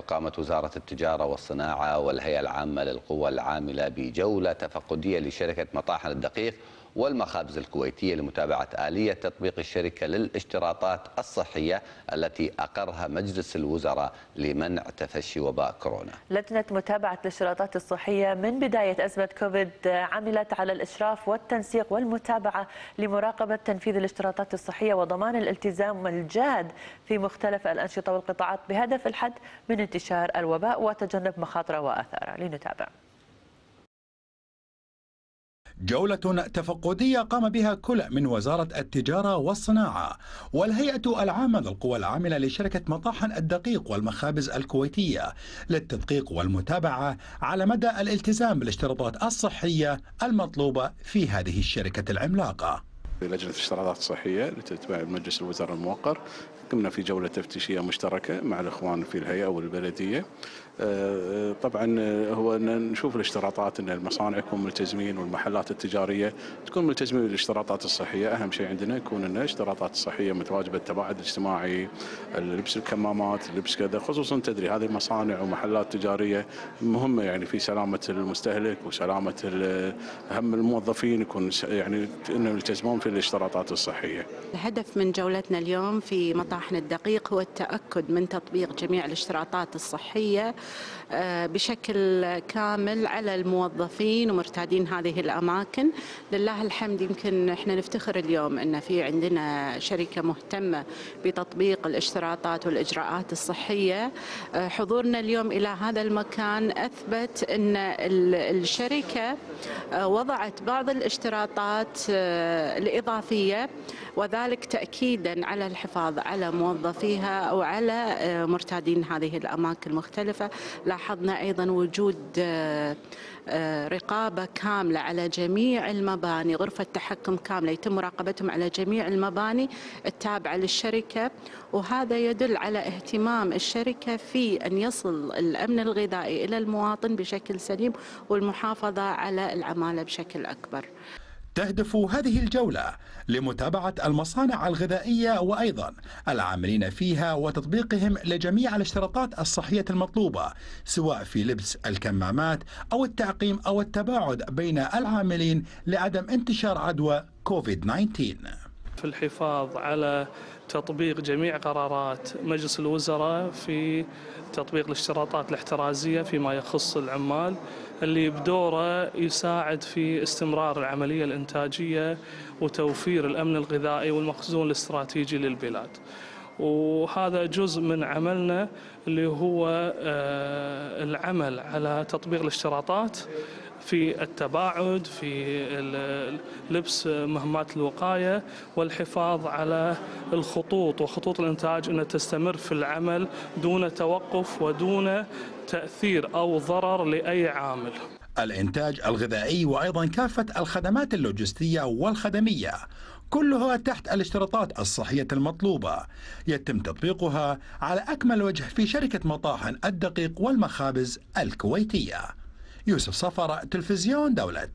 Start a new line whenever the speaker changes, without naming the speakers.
قامت وزارة التجارة والصناعة والهيئة العامة للقوى العاملة بجولة تفقدية لشركة مطاحن الدقيق والمخابز الكويتية لمتابعة آلية تطبيق الشركة للاشتراطات الصحية التي أقرها مجلس الوزراء لمنع تفشي وباء كورونا.
لجنة متابعة الاشتراطات الصحية من بداية أزمة كوفيد عملت على الإشراف والتنسيق والمتابعة لمراقبة تنفيذ الاشتراطات الصحية وضمان الالتزام الجاد في مختلف الأنشطة والقطاعات بهدف الحد من انتشار الوباء وتجنب مخاطره وآثاره لنتابع.
جولة تفقدية قام بها كل من وزارة التجارة والصناعة والهيئة العامة للقوى العاملة لشركة مطاحن الدقيق والمخابز الكويتية للتدقيق والمتابعة على مدى الالتزام بالاشتراطات الصحية المطلوبة في هذه الشركة العملاقة.
لجنة الاشتراطات الصحية لتتبع مجلس الوزراء الموقر. قمنا في جولة تفتيشية مشتركة مع الإخوان في الهيئة والبلدية. آه، طبعا هو أن نشوف الاشتراطات أن المصانع يكون ملتزمين والمحلات التجارية تكون ملتزمين بالاشتراطات الصحية. أهم شيء عندنا يكون أن الاشتراطات الصحية متواجبة التباعد الاجتماعي لبس الكمامات لبس كذا خصوصا تدري هذه المصانع ومحلات تجارية مهمة يعني في سلامة المستهلك وسلامة هم الموظفين يكون يعني أنهم يلتزمون في الاشتراطات الصحية.
الهدف من جولتنا اليوم في مطاحن الدقيق هو التأكد من تطبيق جميع الاشتراطات الصحية آه، بشكل كامل على الموظفين ومرتادين هذه الأماكن. لله الحمد يمكن إحنا نفتخر اليوم أن في عندنا شركة مهتمة بتطبيق الاشتراطات والإجراءات الصحية. آه، حضورنا اليوم إلى هذا المكان أثبت أن الشركة آه، وضعت بعض الاشتراطات الإضافية وذلك تأكيدا على الحفاظ على موظفيها أو على مرتادين هذه الأماكن المختلفة. لاحظنا أيضا وجود آه، آه، رقابة كاملة على جميع المباني غرفة تحكم كاملة يتم مراقبتهم على جميع المباني التابعة للشركة. وهذا يدل على اهتمام الشركة في أن يصل الأمن الغذائي إلى المواطن بشكل سليم والمحافظة على العمالة بشكل أكبر.
تهدف هذه الجولة لمتابعة المصانع الغذائية وأيضا العاملين فيها وتطبيقهم لجميع الاشتراطات الصحية المطلوبة سواء في لبس الكمامات أو التعقيم أو التباعد بين العاملين لعدم انتشار عدوى كوفيد 19
في الحفاظ على تطبيق جميع قرارات مجلس الوزراء في تطبيق الاشتراطات الاحترازية فيما يخص العمال اللي بدوره يساعد في استمرار العملية الإنتاجية وتوفير الأمن الغذائي والمخزون الاستراتيجي للبلاد. وهذا جزء من عملنا اللي هو آه، العمل على تطبيق الاشتراطات. في التباعد في لبس مهمات الوقاية والحفاظ على الخطوط وخطوط الإنتاج أنها تستمر في العمل دون توقف ودون تأثير أو ضرر لأي عامل.
الإنتاج الغذائي وأيضا كافة الخدمات اللوجستية والخدمية كلها تحت الاشتراطات الصحية المطلوبة. يتم تطبيقها على أكمل وجه في شركة مطاحن الدقيق والمخابز الكويتية. يوسف صفر تلفزيون دولة